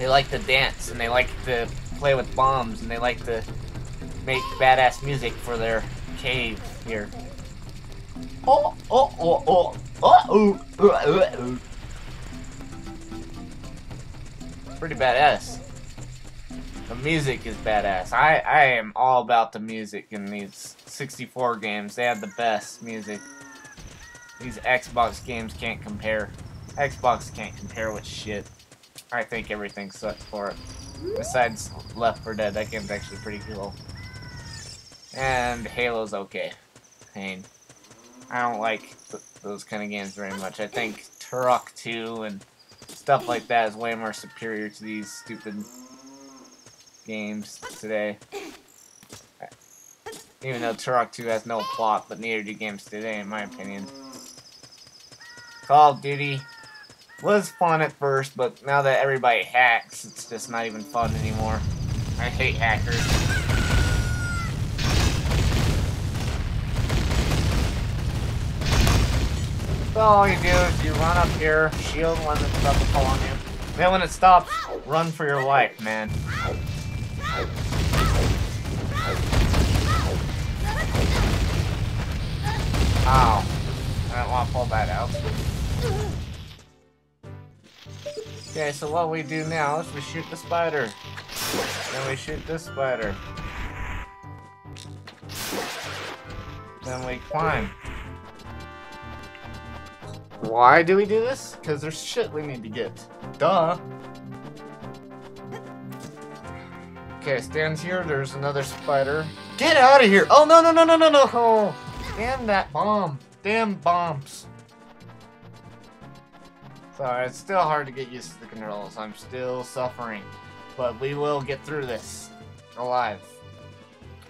They like to dance and they like to play with bombs and they like to make badass music for their cave here. Oh, oh, oh, oh, oh, oh, oh, oh, oh. Pretty badass. The music is badass. I, I am all about the music in these 64 games. They have the best music. These Xbox games can't compare. Xbox can't compare with shit. I think everything sucks for it. Besides Left 4 Dead, that game's actually pretty cool. And Halo's okay. Pain. I don't like th those kind of games very much. I think Turok 2 and stuff like that is way more superior to these stupid games today. Even though Turok 2 has no plot, but neither do games today, in my opinion. Call of Duty was fun at first, but now that everybody hacks, it's just not even fun anymore. I hate hackers. So all you do is you run up here, shield when it's about to fall on you. Then when it stops, run for your life, man. Ow. I don't want to pull that out. Okay, so what we do now is we shoot the spider. Then we shoot this spider. Then we climb. Why do we do this? Because there's shit we need to get. Duh. Okay, stands here. There's another spider. Get out of here! Oh, no, no, no, no, no, no! Oh, damn that bomb. Damn bombs. Sorry, it's still hard to get used to the controls. I'm still suffering. But we will get through this. Alive.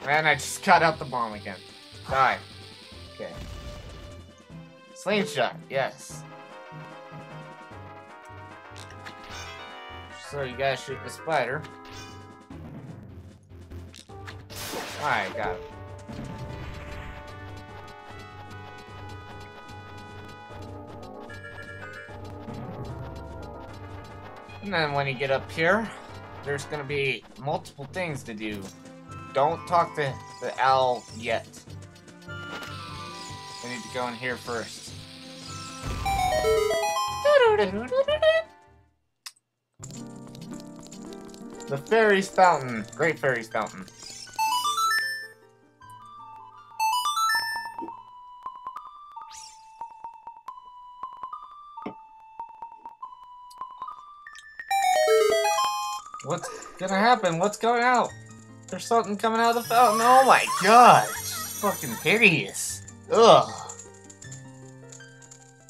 And I just cut out the bomb again. Die. Okay. Slingshot, yes. So you gotta shoot the spider. Alright, got it. And then when you get up here, there's gonna be multiple things to do. Don't talk to the owl yet. We need to go in here first. The Fairy's Fountain. Great Fairy's Fountain. What's gonna happen? What's going out? There's something coming out of the fountain. Oh my god! It's fucking hideous. Ugh.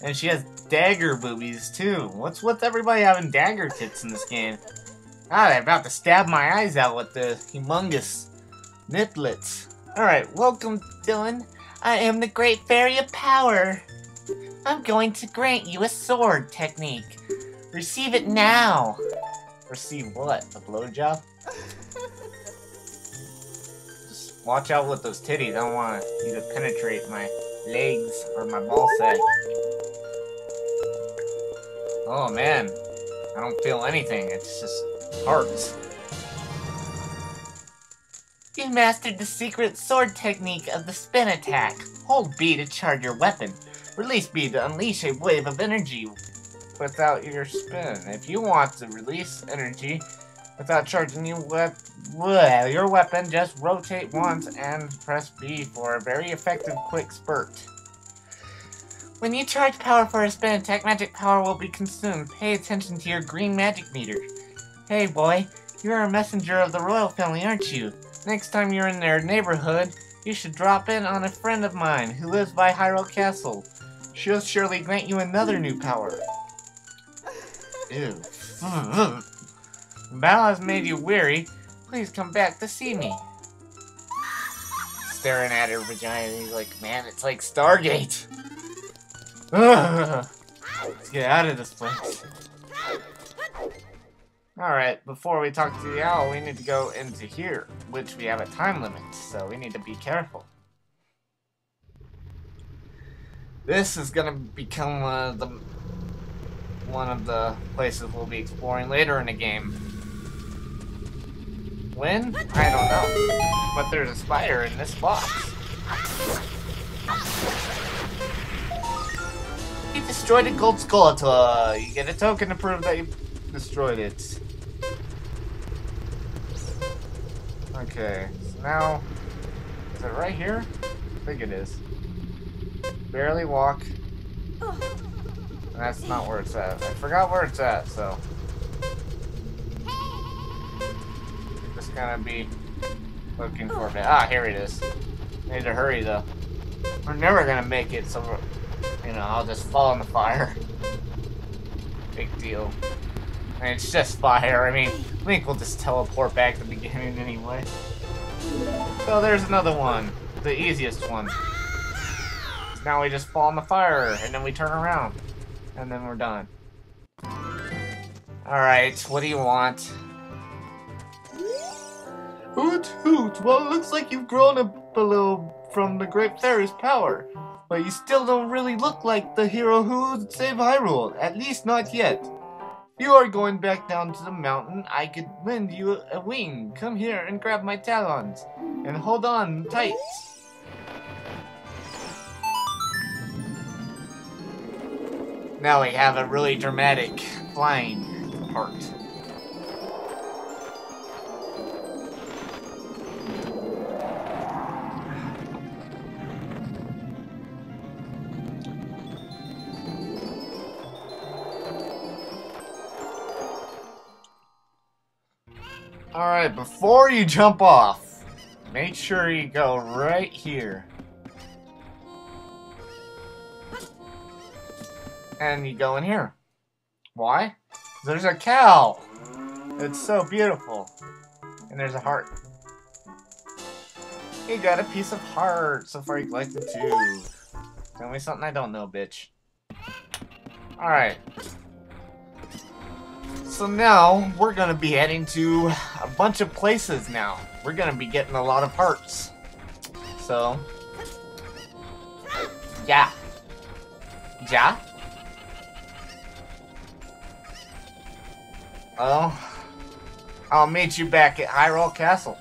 And she has dagger boobies too. What's with everybody having dagger tits in this game? Ah, they're about to stab my eyes out with the humongous niplets. Alright, welcome, Dylan. I am the Great Fairy of Power. I'm going to grant you a sword technique. Receive it now. Receive what? A blowjob? Just watch out with those titties. I don't want you to penetrate my legs or my ball sack. Oh man, I don't feel anything. It's just hurts. You mastered the secret sword technique of the spin attack. Hold B to charge your weapon. Release B to unleash a wave of energy without your spin. If you want to release energy without charging your, wep your weapon, just rotate once and press B for a very effective quick spurt. When you charge power for a spin attack, magic power will be consumed. Pay attention to your green magic meter. Hey boy, you're a messenger of the royal family, aren't you? Next time you're in their neighborhood, you should drop in on a friend of mine who lives by Hyrule Castle. She'll surely grant you another new power. Ew. Battle has made you weary. Please come back to see me. Staring at her vagina, he's like, man, it's like Stargate. Let's get out of this place. Alright, before we talk to the owl, we need to go into here, which we have a time limit, so we need to be careful. This is gonna become one of the one of the places we'll be exploring later in the game. When? I don't know. But there's a spider in this box. You destroyed a gold skeleton. You get a token to prove that you destroyed it. Okay, so now... Is it right here? I think it is. Barely walk. That's not where it's at. I forgot where it's at, so... Just gonna be looking for it. Ah, here it is. Need to hurry, though. We're never gonna make it, so you know, I'll just fall in the fire. Big deal. It's just fire. I mean, Link will just teleport back to the beginning anyway. So there's another one. The easiest one. Now we just fall in the fire, and then we turn around. And then we're done. Alright, what do you want? Hoot hoot! Well, it looks like you've grown up a little from the Great Fairy's power. But you still don't really look like the hero who would save Hyrule. At least not yet. If You are going back down to the mountain. I could lend you a wing. Come here and grab my talons. And hold on tight. Now we have a really dramatic flying part. Alright, before you jump off, make sure you go right here. And you go in here. Why? There's a cow! It's so beautiful. And there's a heart. You got a piece of heart. So far you collected two. Tell me something I don't know, bitch. Alright. So now, we're gonna be heading to a bunch of places now. We're gonna be getting a lot of hearts. So... Yeah. Yeah? Well, I'll meet you back at Hyrule Castle.